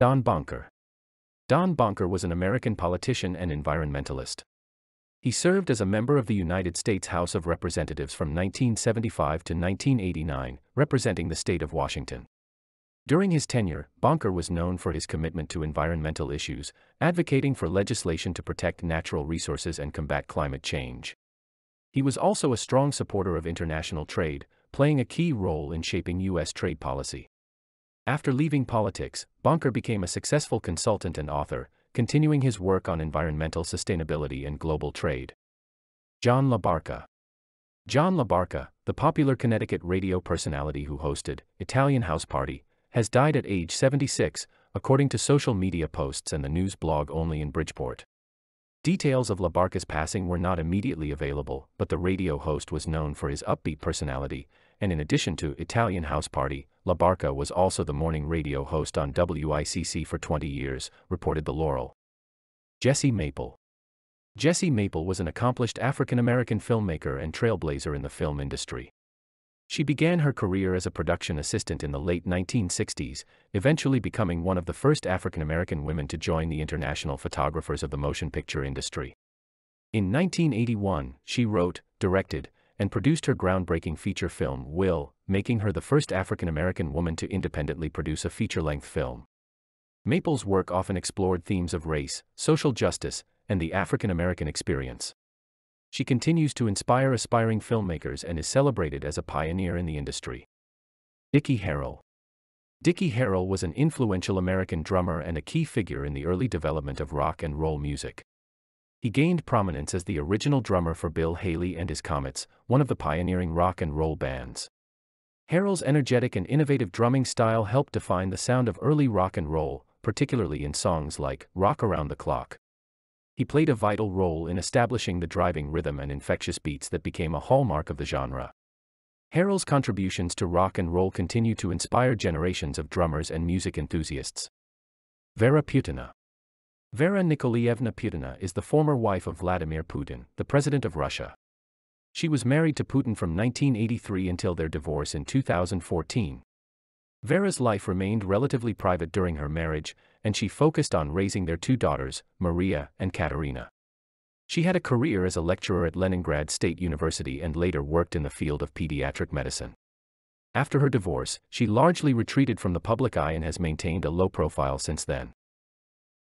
Don Bonker. Don Bonker was an American politician and environmentalist. He served as a member of the United States House of Representatives from 1975 to 1989, representing the state of Washington. During his tenure, Bonker was known for his commitment to environmental issues, advocating for legislation to protect natural resources and combat climate change. He was also a strong supporter of international trade, playing a key role in shaping U.S. trade policy. After leaving politics, Bonker became a successful consultant and author, continuing his work on environmental sustainability and global trade. John LaBarca John LaBarca, the popular Connecticut radio personality who hosted Italian House Party, has died at age 76, according to social media posts and the news blog Only in Bridgeport. Details of LaBarca's passing were not immediately available, but the radio host was known for his upbeat personality, and in addition to Italian House Party, LaBarca was also the morning radio host on WICC for 20 years, reported the Laurel. Jessie Maple Jessie Maple was an accomplished African American filmmaker and trailblazer in the film industry. She began her career as a production assistant in the late 1960s, eventually becoming one of the first African American women to join the International Photographers of the Motion Picture Industry. In 1981, she wrote, directed, and produced her groundbreaking feature film, Will, making her the first African American woman to independently produce a feature length film. Maple's work often explored themes of race, social justice, and the African American experience. She continues to inspire aspiring filmmakers and is celebrated as a pioneer in the industry. Dickie Harrell Dickie Harrell was an influential American drummer and a key figure in the early development of rock and roll music. He gained prominence as the original drummer for Bill Haley and his Comets, one of the pioneering rock and roll bands. Harrell's energetic and innovative drumming style helped define the sound of early rock and roll, particularly in songs like Rock Around the Clock. He played a vital role in establishing the driving rhythm and infectious beats that became a hallmark of the genre. Harrell's contributions to rock and roll continue to inspire generations of drummers and music enthusiasts. Vera Putina Vera Nikolaevna Putina is the former wife of Vladimir Putin, the president of Russia. She was married to Putin from 1983 until their divorce in 2014. Vera's life remained relatively private during her marriage, and she focused on raising their two daughters, Maria and Katerina. She had a career as a lecturer at Leningrad State University and later worked in the field of pediatric medicine. After her divorce, she largely retreated from the public eye and has maintained a low profile since then.